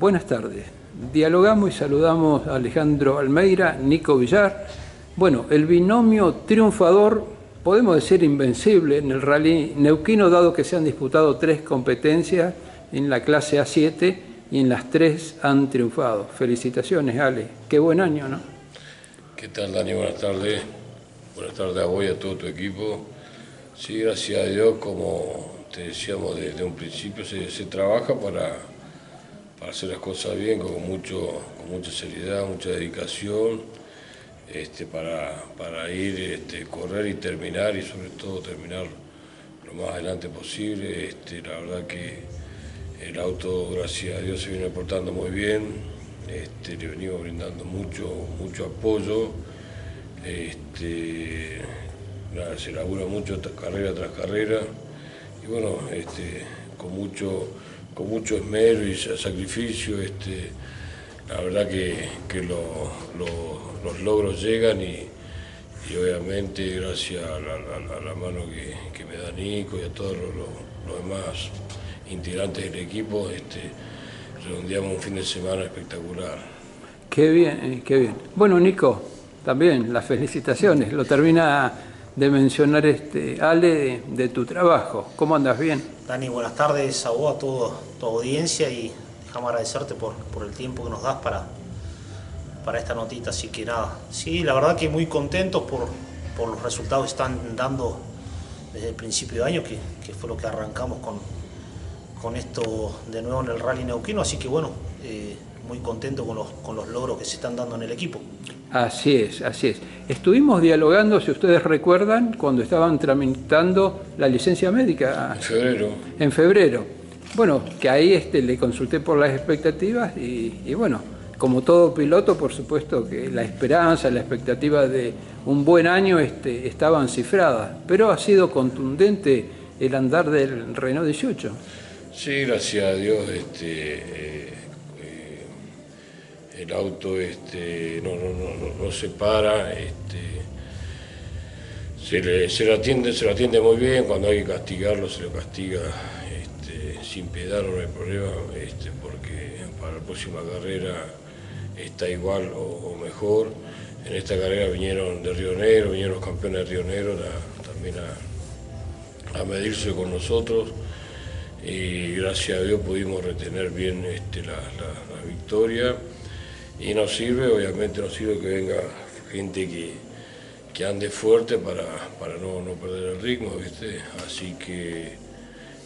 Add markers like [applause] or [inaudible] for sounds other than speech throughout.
buenas tardes. Dialogamos y saludamos a Alejandro Almeida, Nico Villar. Bueno, el binomio triunfador, podemos decir invencible en el rally neuquino, dado que se han disputado tres competencias en la clase A7 y en las tres han triunfado. Felicitaciones, Ale. Qué buen año, ¿no? ¿Qué tal, Dani? Buenas tardes. Buenas tardes a vos y a todo tu equipo. Sí, gracias a Dios, como te decíamos desde un principio, se, trabaja para, para, hacer las cosas bien, con, mucho, con mucha seriedad, mucha dedicación, este, para, para, ir, este, correr y terminar, y sobre todo terminar lo más adelante posible. Este, la verdad que el auto, gracias a Dios, se viene portando muy bien, este, le venimos brindando mucho, mucho apoyo. Este, se labura mucho carrera tras carrera y bueno, este, con, mucho, con mucho esmero y sacrificio, este, la verdad que, los logros llegan y, obviamente gracias a la, mano que, me da Nico y a todos los, demás integrantes del equipo, este, redondeamos un fin de semana espectacular. Qué bien, eh, qué bien. Bueno, Nico, también las felicitaciones. Lo termina de mencionar este Ale de, tu trabajo. ¿Cómo andas? ¿Bien? Dani, buenas tardes a vos, a toda tu audiencia y déjame agradecerte por, por el tiempo que nos das para, para esta notita. Así que nada, sí, la verdad que muy contentos por, por los resultados que están dando desde el principio de año, que, que fue lo que arrancamos con, con esto de nuevo en el Rally Neuquino. Así que bueno, eh, muy contento con los, con los logros que se están dando en el equipo. Así es, así es. Estuvimos dialogando, si ustedes recuerdan, cuando estaban tramitando la licencia médica. En febrero. En febrero. Bueno, que ahí este, le consulté por las expectativas y, bueno, como todo piloto, por supuesto que la esperanza, la expectativa de un buen año este, estaban cifradas, pero ha sido contundente el andar del Renault 18. Sí, gracias a Dios. Este, eh, el auto este, no, no, no, se para, este, se, le, se, lo atiende, se lo atiende muy bien, cuando hay que castigarlo se lo castiga este, sin piedad, no hay problema, este, porque para la próxima carrera está igual o, mejor. En esta carrera vinieron de Río Negro, vinieron los campeones de Río Negro también a, medirse con nosotros y gracias a Dios pudimos retener bien este, la victoria y nos sirve, obviamente nos sirve que venga gente que, que ande fuerte para, para no, no, perder el ritmo, ¿viste? Así que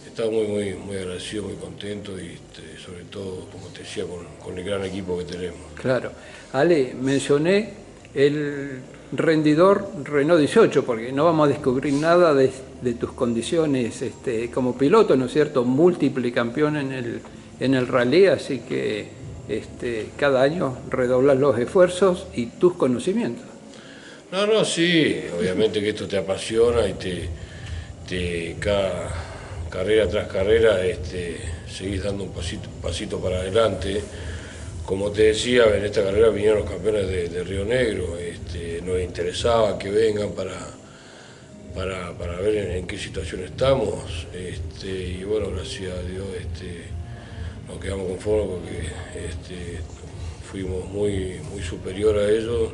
estamos muy, muy, muy agradecidos, muy contentos y este, sobre todo, como te decía, con, con, el gran equipo que tenemos. Claro. Ale, mencioné el rendidor Renault 18, porque no vamos a descubrir nada de, de tus condiciones este, como piloto, ¿no es cierto? Múltiple campeón en el, en el rally, así que este, cada año redoblar los esfuerzos y tus conocimientos. No, no, sí, obviamente que esto te apasiona y te, cada carrera tras carrera este, seguís dando un pasito, pasito para adelante. Como te decía, en esta carrera vinieron los campeones de, Río Negro, este, nos interesaba que vengan para, para, para ver en, qué situación estamos. Este, y bueno, gracias a Dios este, nos quedamos conformes porque este, fuimos muy, muy superior a ellos.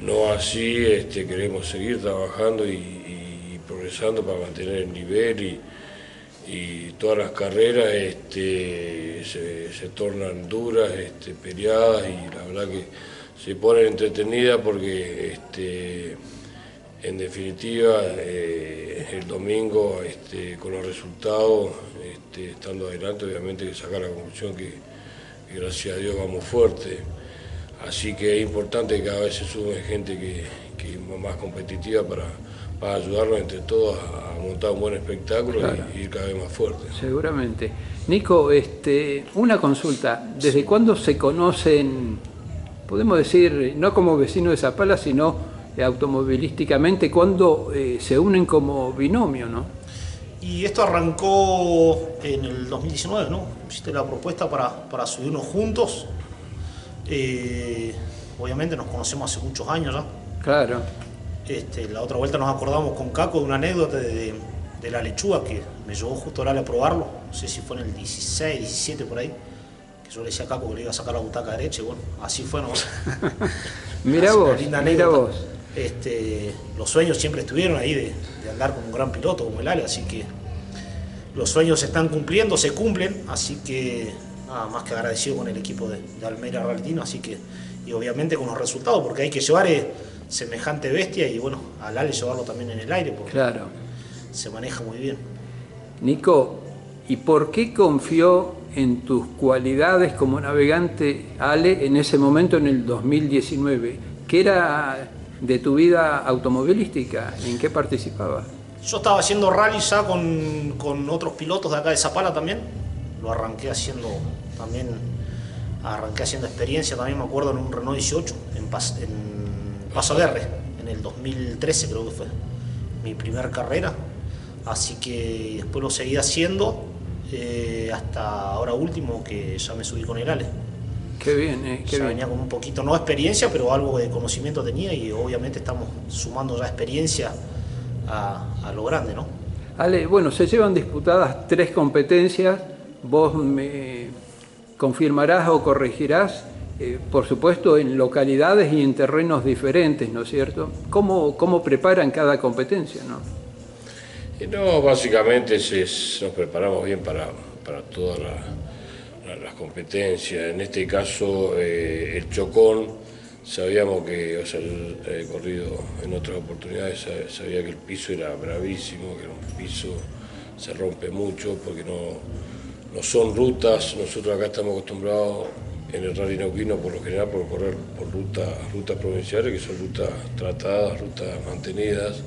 No así este, queremos seguir trabajando y, progresando para mantener el nivel y, todas las carreras este, se, tornan duras, peleadas y la verdad que se ponen entretenidas porque en definitiva eh, el domingo con los resultados este, estando adelante, obviamente que sacar la conclusión que, gracias a Dios vamos fuerte. Así que es importante que cada vez se sume gente que, más competitiva para, para, ayudarnos entre todos a, montar un buen espectáculo y, ir cada vez más fuerte. Seguramente. Nico, este, una consulta. ¿Desde cuándo se conocen, podemos decir, no como vecinos de Zapala, sino automovilísticamente, cuándo eh, se unen como binomio, no? Y esto arrancó en el 2019, ¿no? Hiciste la propuesta para, subirnos juntos. Eh, obviamente nos conocemos hace muchos años ya. Claro. Este, la otra vuelta nos acordamos con Caco de una anécdota de, la lechuga que me llevó justo a probarlo. No sé si fue en el 16, 17 por ahí. Que yo le decía a Caco que le iba a sacar la butaca derecha y bueno, así fue. ¿no? [laughs] [laughs] mira vos, linda mira vos. Este, los sueños siempre estuvieron ahí de, de andar como un gran piloto, como el Ale, así que los sueños se están cumpliendo, se cumplen, así que nada más que agradecido con el equipo de, de Almeida así que, y obviamente con los resultados, porque hay que llevar eh, semejante bestia y bueno, al Ale llevarlo también en el aire, porque Claro. se maneja muy bien. Nico, ¿y por qué confió en tus cualidades como navegante Ale en ese momento, en el 2019? ¿Qué era de tu vida automovilística? ¿En qué participabas? Yo estaba haciendo rally ya con, con otros pilotos de acá de Zapala también. Lo arranqué haciendo también, arranqué haciendo experiencia también, me acuerdo, en un Renault 18, en, Pas- en Paso Aguerre, en el 2013 creo que fue mi primer carrera. Así que después lo seguí haciendo eh, hasta ahora último que ya me subí con el Ale. Qué bien, eh, qué ya bien. venía con un poquito, no experiencia, pero algo de conocimiento tenía y obviamente estamos sumando ya experiencia a, a lo grande, ¿no? Ale, bueno, se llevan disputadas tres competencias. Vos me confirmarás o corregirás, eh, por supuesto, en localidades y en terrenos diferentes, ¿no es cierto? ¿Cómo, cómo preparan cada competencia, no? Y no, básicamente se- nos preparamos bien para, para todas la- la- las competencias. En este caso, eh, el Chocón, sabíamos que, o sea, el, he corrido en otras oportunidades, sa- sabía que el piso era bravísimo, que era un piso, se rompe mucho porque no, no son rutas. Nosotros acá estamos acostumbrados en el rally neuquino por lo general por correr por rutas, rutas provinciales, que son rutas tratadas, rutas mantenidas.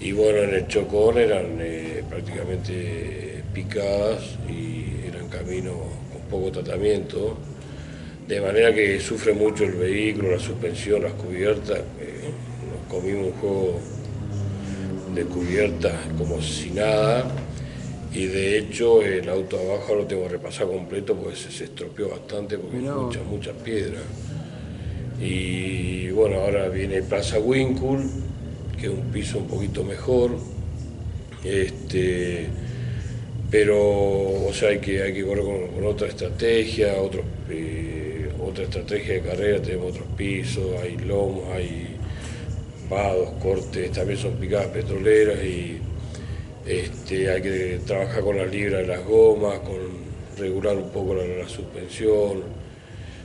Y bueno, en el Chocón eran eh, prácticamente picadas y eran caminos poco tratamiento, de manera que sufre mucho el vehículo, la suspensión, las cubiertas. eh, nos comimos un juego de cubiertas como si nada y de hecho el auto abajo lo tengo que repasar completo porque se, se estropeó bastante porque Mirá muchas, muchas piedras. Y bueno, ahora viene Plaza Winkle, que es un piso un poquito mejor. Este, pero o sea, hay que, hay que correr con, otra estrategia, otros, eh, otra estrategia de carrera, tenemos otros pisos, hay lomos, hay vados, cortes, también son picadas petroleras y este, hay que trabajar con la libra de las gomas, con regular un poco la, suspensión.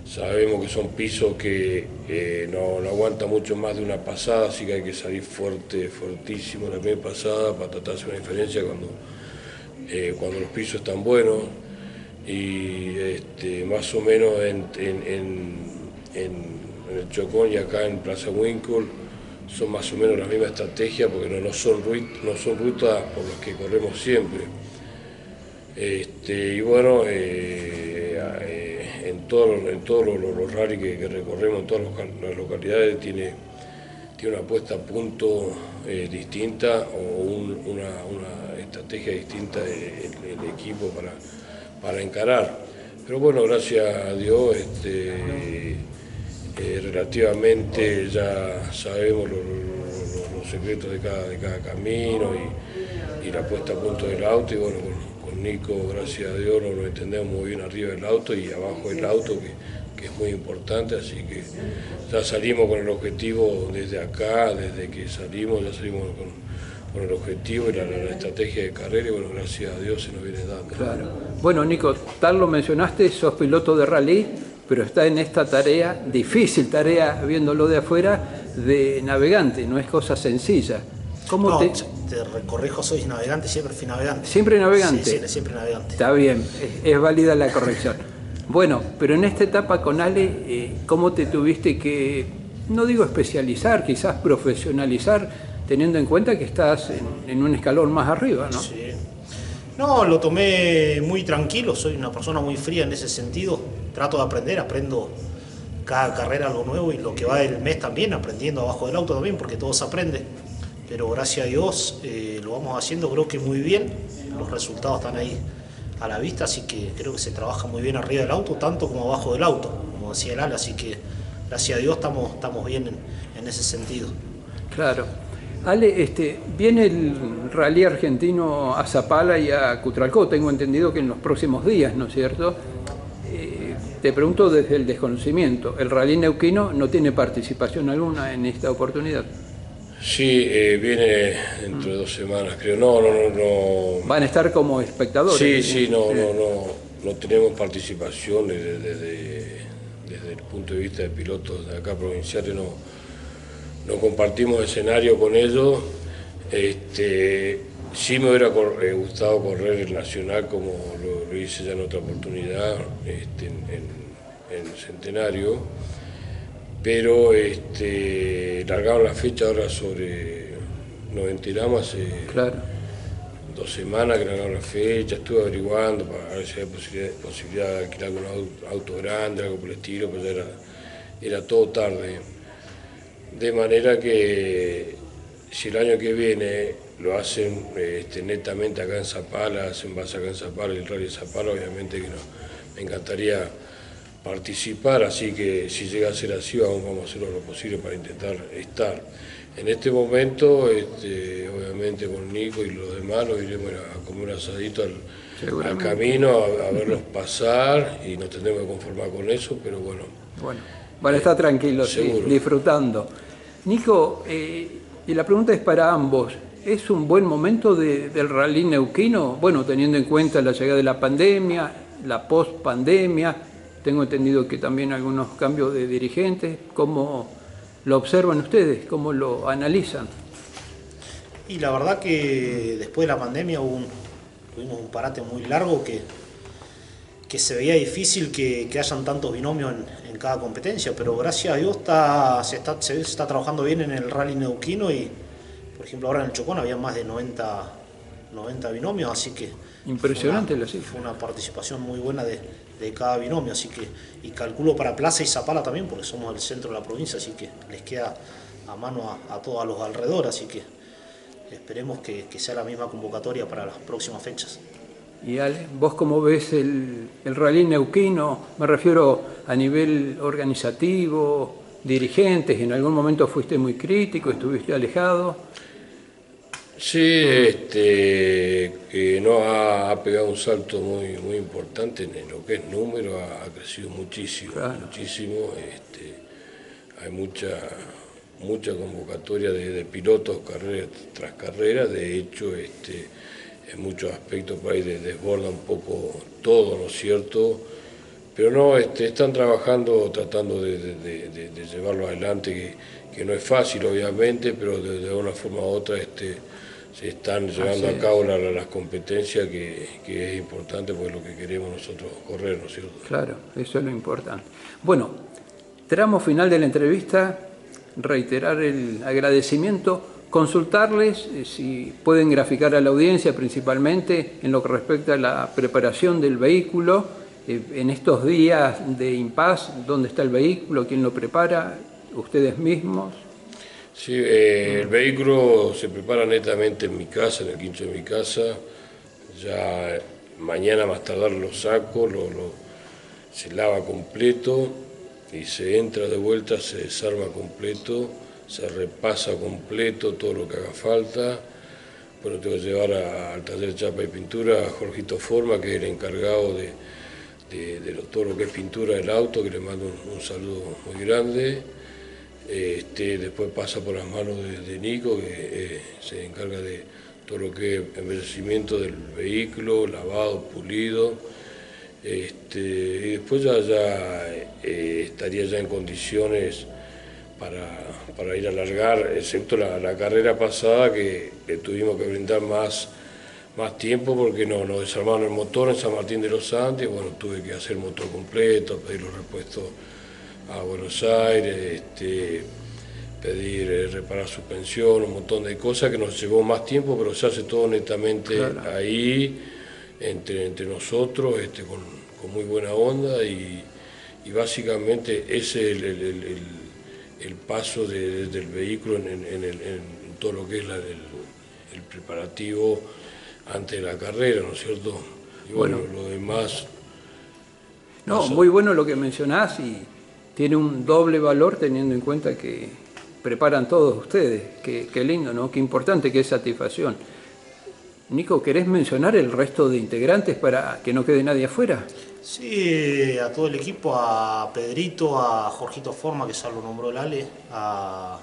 Sabemos que son pisos que eh, no, no aguantan mucho más de una pasada, así que hay que salir fuerte, fortísimo la primera pasada para tratar de hacer una diferencia cuando, eh, cuando los pisos están buenos. Y este, más o menos en, en- en- el Chocón y acá en Plaza Winkle son más o menos la misma estrategia porque no, no, son, no son rutas por las que corremos siempre. Este, y bueno, eh, eh, en todos en todos los, los, los rallies que, que recorremos, en todas las localidades, tiene, tiene una puesta a punto eh, distinta o un- una, una estrategia distinta del el equipo para, para encarar. Pero bueno, gracias a Dios, este, eh, relativamente ya sabemos los, secretos de cada, de cada camino y, la puesta a punto del auto y bueno, con, Nico, gracias a Dios, nos, nos entendemos muy bien arriba del auto y abajo del auto, que es muy importante, así que ya salimos con el objetivo desde acá, desde que salimos, ya salimos con, con el objetivo y la, la estrategia de carrera y bueno, gracias a Dios se nos viene dando. Claro. Bueno, Nico, tal lo mencionaste, sos piloto de rally, pero está en esta tarea, difícil tarea, viéndolo de afuera, de navegante, no es cosa sencilla. ¿Cómo No, te...? te recorrijo, soy navegante, siempre fui navegante. ¿Siempre navegante? Sí, sí, siempre navegante. Está bien, es, es válida la corrección. Bueno, pero en esta etapa con Ale, eh, ¿cómo te tuviste que, no digo especializar, quizás profesionalizar, teniendo en cuenta que estás en, un escalón más arriba, ¿no? Sí. No, lo tomé muy tranquilo, soy una persona muy fría en ese sentido. Trato de aprender, aprendo cada carrera algo nuevo y lo que va del mes también, aprendiendo abajo del auto también, porque todo se aprende. Pero gracias a Dios eh, lo vamos haciendo creo que muy bien, los resultados están ahí a la vista, así que creo que se trabaja muy bien arriba del auto, tanto como abajo del auto, como decía el ala, así que gracias a Dios estamos, estamos bien en, en ese sentido. Claro. Ale, este, viene el rally argentino a Zapala y a Cutralcó, tengo entendido que en los próximos días, ¿no es cierto? Eh, te pregunto desde el desconocimiento, ¿el rally neuquino no tiene participación alguna en esta oportunidad? Sí, eh, viene dentro de dos semanas, creo. No, no, no, no. ¿Van a estar como espectadores? Sí, sí, no, no, no, no tenemos participación desde, desde, el punto de vista de pilotos de acá provinciales, no, no compartimos escenario con ellos. Este, sí me hubiera eh, gustado correr el Nacional como lo, hice ya en otra oportunidad, este, en, en Centenario pero este, largaron la fecha ahora sobre, nos enteramos hace dos semanas que largaron la fecha, estuve averiguando para ver si había posibilidad, de alquilar un auto, grande, algo por el estilo, pero era, era todo tarde. De manera que si el año que viene lo hacen este, netamente acá en Zapala, hacen base acá en Zapala, el rally de Zapala, obviamente que no, me encantaría participar, así que si llega a ser así vamos, a hacer lo posible para intentar estar. En este momento, este, obviamente con Nico y los demás, nos iremos a comer un asadito al, camino, a, verlos pasar y nos tendremos que conformar con eso, pero bueno. Bueno, van a estar tranquilos, disfrutando. Nico, eh, y la pregunta es para ambos. ¿Es un buen momento del rally neuquino? Bueno, teniendo en cuenta la llegada de la pandemia, la post-pandemia, tengo entendido que también algunos cambios de dirigentes. ¿Cómo lo observan ustedes? ¿Cómo lo analizan? Y la verdad que después de la pandemia hubo un, tuvimos un parate muy largo que, que se veía difícil que, que hayan tantos binomios en, cada competencia, pero gracias a Dios está, se, está, se está trabajando bien en el rally neuquino y, por ejemplo, ahora en el Chocón había más de 90, 90 binomios, así que... Impresionante la cifra. Fue una participación muy buena de, de cada binomio, así que, y calculo para Plaza y Zapala también, porque somos el centro de la provincia, así que les queda a mano a, todos los alrededores, así que esperemos que, sea la misma convocatoria para las próximas fechas. Y Ale, vos cómo ves el, el rally neuquino, me refiero a nivel organizativo, dirigentes, en algún momento fuiste muy crítico, estuviste alejado. Sí, este, que no ha, pegado un salto muy, muy importante en lo que es número, ha, crecido muchísimo, muchísimo. Este, hay mucha, mucha convocatoria de, pilotos carrera tras carrera, de hecho, este, en muchos aspectos por ahí desborda un poco todo, ¿no es cierto? Pero no, este, están trabajando, tratando de, llevarlo adelante, que, no es fácil obviamente, pero de, de una forma u otra este, se están llevando a cabo las competencias que, es importante porque es lo que queremos nosotros correr, ¿no es cierto? Claro, eso es lo importante. Bueno, tramo final de la entrevista, reiterar el agradecimiento, consultarles eh, si pueden graficar a la audiencia principalmente en lo que respecta a la preparación del vehículo, eh, en estos días de impas, dónde está el vehículo, quién lo prepara, ustedes mismos. Sí, eh, el vehículo se prepara netamente en mi casa, en el quincho de mi casa. Ya mañana más tardar lo saco, lo, se lava completo y se entra de vuelta, se desarma completo, se repasa completo todo lo que haga falta. Bueno, tengo que llevar al taller chapa y pintura a Jorgito Forma, que es el encargado de, todo lo que es pintura del auto, que le mando un saludo muy grande. Este, después pasa por las manos de, Nico, que eh, se encarga de todo lo que es envejecimiento del vehículo, lavado, pulido. Este, y después ya, eh, estaría ya en condiciones para, ir a largar, excepto la, carrera pasada que tuvimos que brindar más, más tiempo porque no, nos desarmaron el motor en San Martín de los Andes, bueno, tuve que hacer motor completo, pedir los repuestos a Buenos Aires, este, pedir eh, reparar suspensión, un montón de cosas que nos llevó más tiempo, pero se hace todo netamente ahí, entre, entre nosotros, este, con, muy buena onda y, básicamente ese es el, paso del vehículo en, todo lo que es el, preparativo antes de la carrera, ¿no es cierto? Y bueno, lo demás... No, muy bueno lo que mencionás y tiene un doble valor teniendo en cuenta que preparan todos ustedes. Qué, lindo, ¿no? Qué importante, qué satisfacción. Nico, ¿querés mencionar el resto de integrantes para que no quede nadie afuera? Sí, a todo el equipo, a Pedrito, a Jorgito Forma, que ya lo nombró el Ale, a,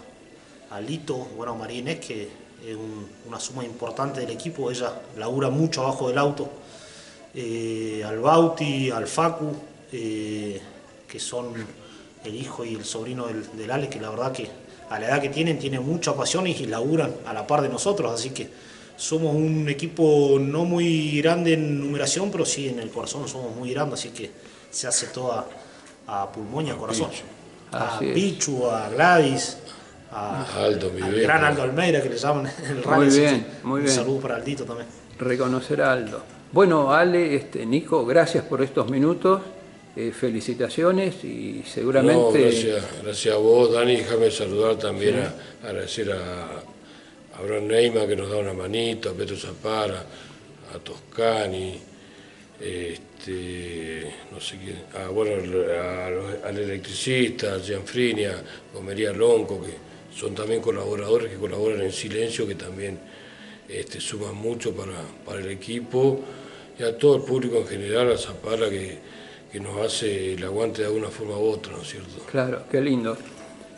a Lito, bueno, a María Inés, que es un- una suma importante del equipo, ella labura mucho abajo del auto, eh, al Bauti, al Facu, eh, que son el hijo y el sobrino del, del Ale, que la verdad que a la edad que tienen, tienen mucha pasión y laburan a la par de nosotros, así que somos un equipo no muy grande en numeración, pero sí en el corazón somos muy grandes, así que se hace toda a pulmón y a corazón. A. Pichu, a Gladys, a, Aldo, mi al viejo. gran Aldo Almeida que le llaman el rally. Muy bien, muy un bien. saludo para Aldito también. reconocer a Aldo. Bueno, Ale, este, Nico, gracias por estos minutos, eh, felicitaciones y No, seguramente... gracias, gracias a vos, Dani. Déjame saludar también, a, agradecer a, a Abraham Neima que nos da una manito, a Petro Zapara, a Toscani, este, no sé quién, a, bueno, a los- al electricista, a Gianfrini, a Gomería Lonco, que son también colaboradores que colaboran en silencio, que también este, suman mucho para, para el equipo, y a todo el público en general, a Zapara que, que nos hace el aguante de alguna forma u otra, ¿no es cierto? Claro, qué lindo.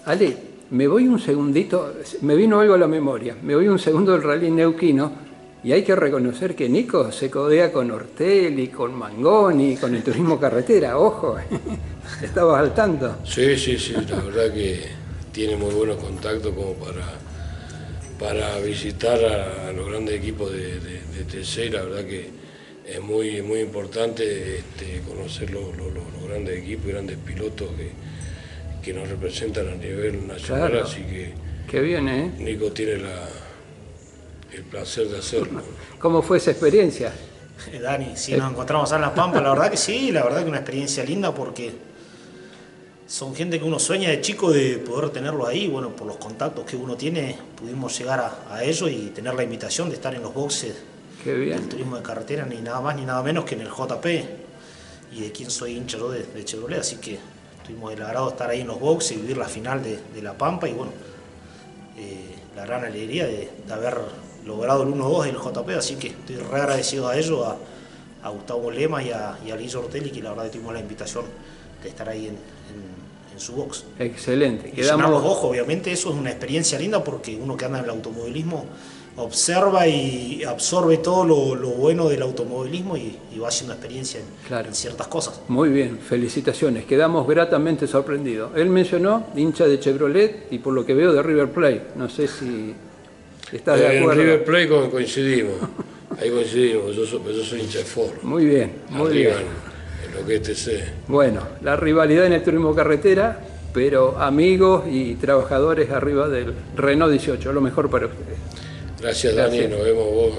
Ale, me voy un segundito, me vino algo a la memoria, me voy un segundo del rally neuquino y hay que reconocer que Nico se codea con Ortelli, con Mangoni, con el turismo carretera, ojo, [laughs] estabas al tanto. Sí, sí, sí, la verdad que tiene muy buenos contactos como para, para visitar a, a los grandes equipos de, de, de TC la verdad que es muy, muy importante este, conocer los, los- grandes equipos y grandes pilotos que, que nos representan a nivel nacional, Claro. así que Qué bien, ¿eh? Nico tiene la, el placer de hacerlo. ¿Cómo fue esa experiencia? Eh, Dani, sí, nos encontramos en La Pampa, la verdad que sí, la verdad que una experiencia linda porque son gente que uno sueña de chico de poder tenerlo ahí, bueno, por los contactos que uno tiene, pudimos llegar a, a ello y tener la invitación de estar en los boxes Qué bien. turismo de carretera, ni nada más ni nada menos que en el JP, y de quien soy hincha yo de, de Chevrolet, así que tuvimos el agrado de estar ahí en los boxes y vivir la final de, de La Pampa, y bueno, eh, la gran alegría de, de haber logrado el 1-2 del JP, así que estoy re agradecido a ellos, a, a Gustavo Lema y a, y a Lillo Ortelli, que la verdad que tuvimos la invitación de estar ahí en, en- en su box. Excelente. Y llenar los Quedamos, ojos, obviamente, eso es una experiencia linda porque uno que anda en el automovilismo observa y absorbe todo lo, lo bueno del automovilismo y, y va haciendo experiencia en, Claro. en ciertas cosas. muy bien, felicitaciones. Quedamos gratamente sorprendidos. Él mencionó hincha de Chevrolet y por lo que veo de River Plate. No sé si estás de en acuerdo. River Plate co- coincidimos, ahí coincidimos, yo soy, yo soy hincha de Ford, Muy bien, muy arriba bien. en, en lo que es TC. Bueno, la rivalidad en el turismo carretera, pero amigos y trabajadores arriba del Renault 18, lo mejor para ustedes. Gracias, Dani, Gracias. nos vemos vos